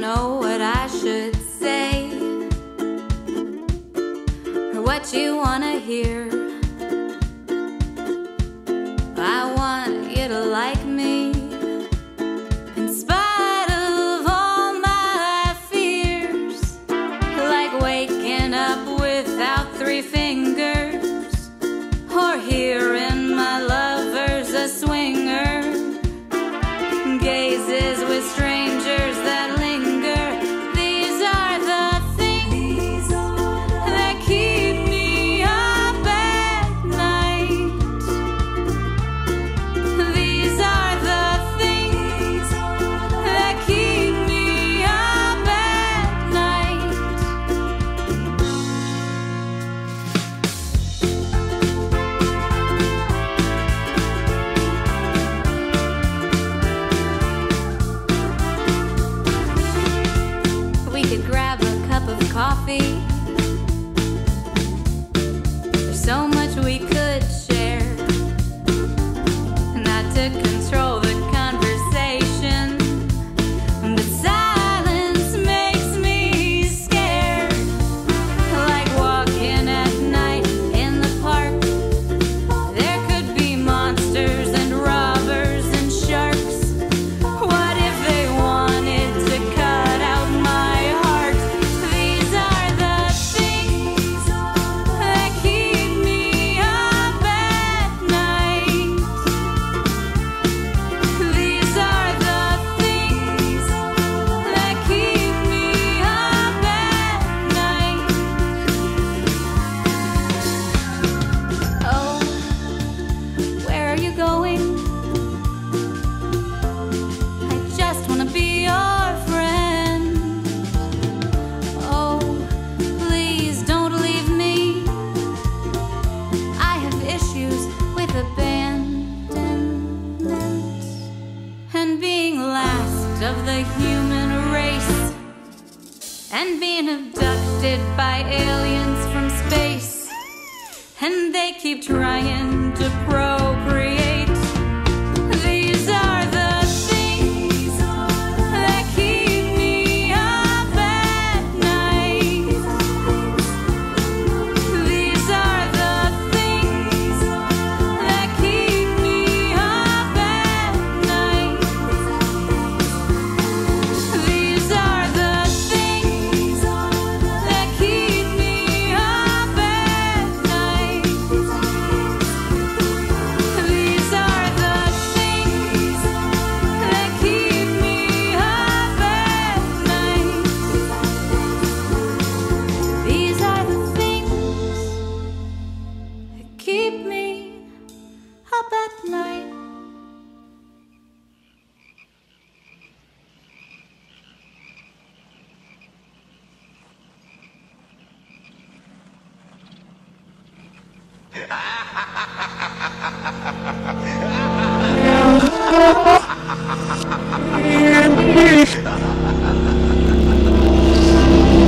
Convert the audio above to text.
know what I should and being abducted by aliens from space. And they keep trying to probe. keep me